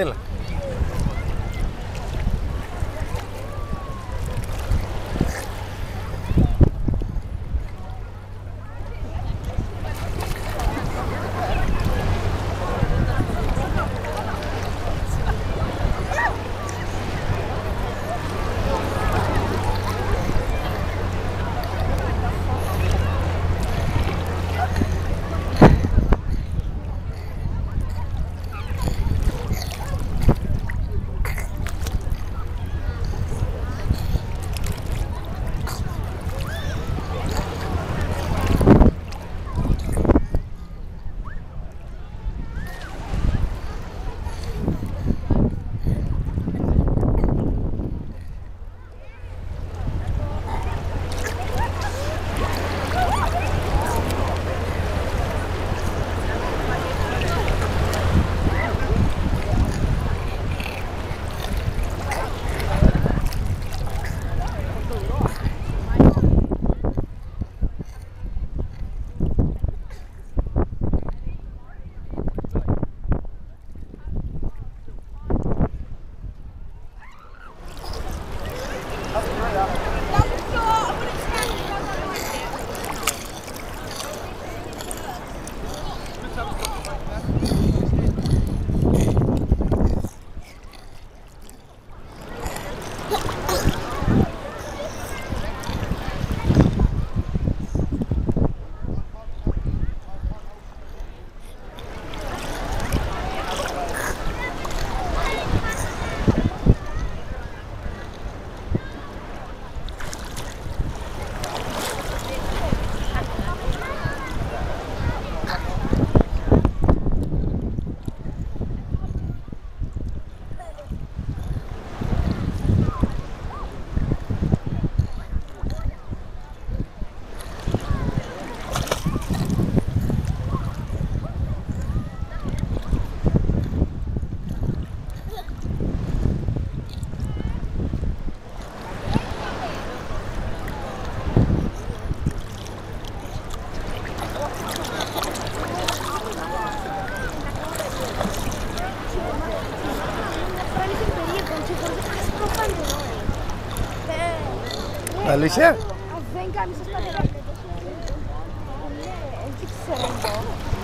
ಇಲ್ಲ Αλήθεια; Δεν κάνει σωστά νερά. Ναι, Sơn.